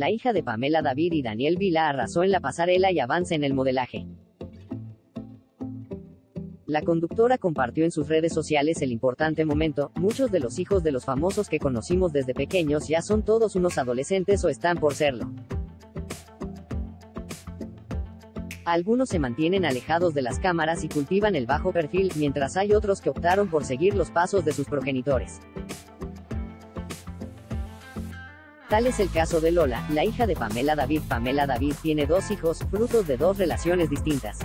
la hija de Pamela David y Daniel Vila arrasó en la pasarela y avanza en el modelaje. La conductora compartió en sus redes sociales el importante momento, muchos de los hijos de los famosos que conocimos desde pequeños ya son todos unos adolescentes o están por serlo. Algunos se mantienen alejados de las cámaras y cultivan el bajo perfil, mientras hay otros que optaron por seguir los pasos de sus progenitores. Tal es el caso de Lola, la hija de Pamela David. Pamela David tiene dos hijos, frutos de dos relaciones distintas.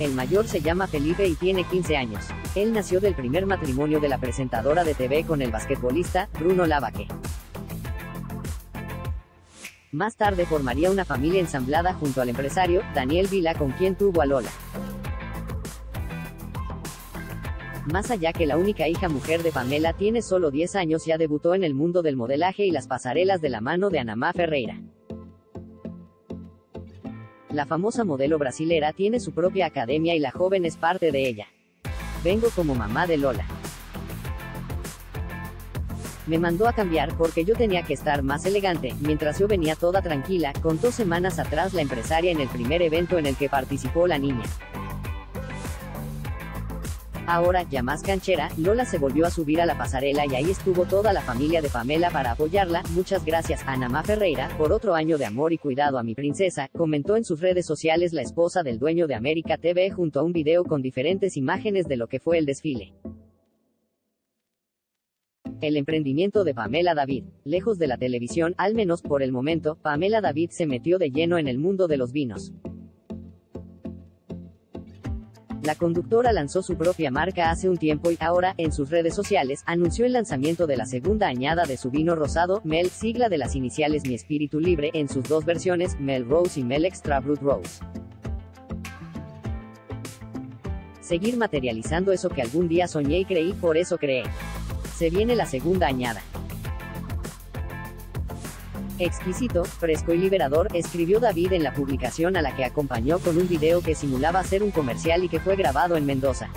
El mayor se llama Felipe y tiene 15 años. Él nació del primer matrimonio de la presentadora de TV con el basquetbolista, Bruno Lavaque. Más tarde formaría una familia ensamblada junto al empresario, Daniel Vila con quien tuvo a Lola. Más allá que la única hija mujer de Pamela tiene solo 10 años ya debutó en el mundo del modelaje y las pasarelas de la mano de Anamá Ferreira. La famosa modelo brasilera tiene su propia academia y la joven es parte de ella. Vengo como mamá de Lola. Me mandó a cambiar porque yo tenía que estar más elegante, mientras yo venía toda tranquila, contó semanas atrás la empresaria en el primer evento en el que participó la niña. Ahora, ya más canchera, Lola se volvió a subir a la pasarela y ahí estuvo toda la familia de Pamela para apoyarla. Muchas gracias, Anamá Ferreira, por otro año de amor y cuidado a mi princesa, comentó en sus redes sociales la esposa del dueño de América TV junto a un video con diferentes imágenes de lo que fue el desfile. El emprendimiento de Pamela David. Lejos de la televisión, al menos por el momento, Pamela David se metió de lleno en el mundo de los vinos. La conductora lanzó su propia marca hace un tiempo y ahora, en sus redes sociales, anunció el lanzamiento de la segunda añada de su vino rosado, Mel, sigla de las iniciales Mi Espíritu Libre, en sus dos versiones, Mel Rose y Mel Extra Brut Rose. Seguir materializando eso que algún día soñé y creí, por eso creé. Se viene la segunda añada. Exquisito, fresco y liberador, escribió David en la publicación a la que acompañó con un video que simulaba ser un comercial y que fue grabado en Mendoza.